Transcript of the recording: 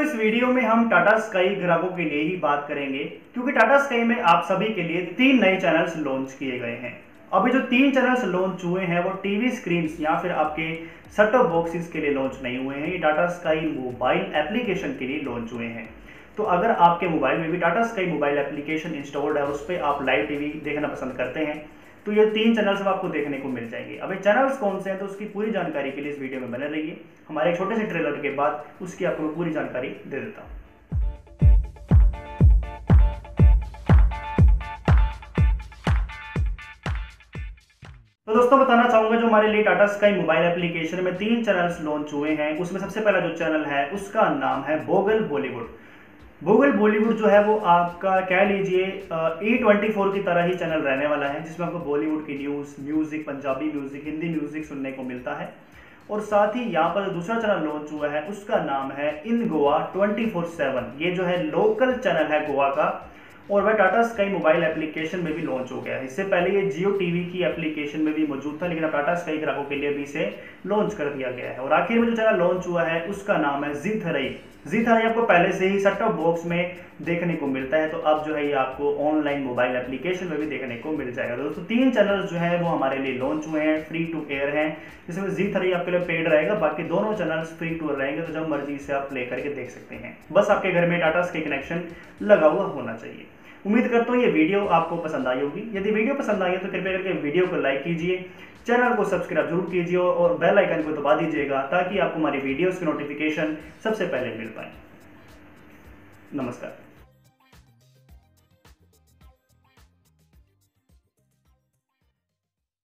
दोस्तों इस वीडियो में हम टाटा स्काई ग्राहकों के लिए ही बात करेंगे, क्योंकि टाटा स्काई में आप सभी के लिए तीन नए चैनल्स लॉन्च किए गए हैं। अभी जो तीन चैनल्स लॉन्च हुए हैं, वो टीवी स्क्रीन या फिर आपके सेटअप बॉक्सेस के लिए लॉन्च नहीं हुए हैं, ये टाटा स्काई मोबाइल एप्लीकेशन के लिए लॉन्च हुए हैं। तो अगर आपके मोबाइल में भी Tata sky mobile application installed है, उस पर आप लाइव टीवी देखना पसंद करते हैं तो ये तीन चैनल्स आपको देखने को मिल जाएँगे। अब ये चैनल्स कौन से हैं तो उसकी पूरी जानकारी के लिए इस वीडियो में बने रहिए। हमारे छोटे से ट्रेलर के बाद उसकी आपको मैं पूरी जानकारी दे देता हूँ। तो दोस्तों, बताना चाहूँगा, जो हमारे लिए टाटा स्काई मोबाइल एप्लीकेशन में तीन चैनल्स लॉन्च हुए हैं, उसमें सबसे पहला जो चैनल है, उसका नाम है बोगल बॉलीवुड। गूगल बॉलीवुड जो है वो आपका कह लीजिए ई ट्वेंटी फोर की तरह ही चैनल रहने वाला है, जिसमें आपको बॉलीवुड की news music Punjabi music Hindi music सुनने को मिलता है। और साथ ही यहाँ पर दूसरा चैनल लॉन्च हुआ है, उसका नाम है in Goa twenty four seven ये जो है लोकल चैनल है गोवा का, और वह टाटा स्काई मोबाइल एप्लीकेशन में भी लॉन्च हो गया है। इससे पहले ये जियो टीवी की एप्लीकेशन में भी मौजूद था, लेकिन अब टाटा स्काई ग्राहकों के लिए भी इसे लॉन्च कर दिया गया है। और आखिर में जो चैनल लॉन्च हुआ है, उसका नाम है जी जी थरई आपको पहले से ही सेट टॉप बॉक्स में देखने को मिलता है तो अब जो है ये आपको ऑनलाइन मोबाइल एप्लीकेशन में भी देखने को मिल जाएगा। दोस्तों, तीन चैनल्स जो है वो हमारे लिए लॉन्च हुए हैं फ्री टू एयर हैं। जिसमें जी थ्री आपके लिए पेड रहेगा, बाकी दोनों चैनल्स फ्री टू रहेंगे तो जब मर्ज़ी से आप प्ले करके देख सकते हैं। बस आपके घर में डाटा के कनेक्शन लगा हुआ होना चाहिए। उम्मीद करता हूँ ये वीडियो आपको पसंद आई होगी। यदि वीडियो पसंद आई है तो कृपया करके वीडियो को लाइक कीजिए, चैनल को सब्सक्राइब ज़रूर कीजिए और बेल आइकन को दबा दीजिएगा, ताकि आपको हमारी वीडियोस की नोटिफिकेशन सबसे पहले मिल पाए। नमस्कार।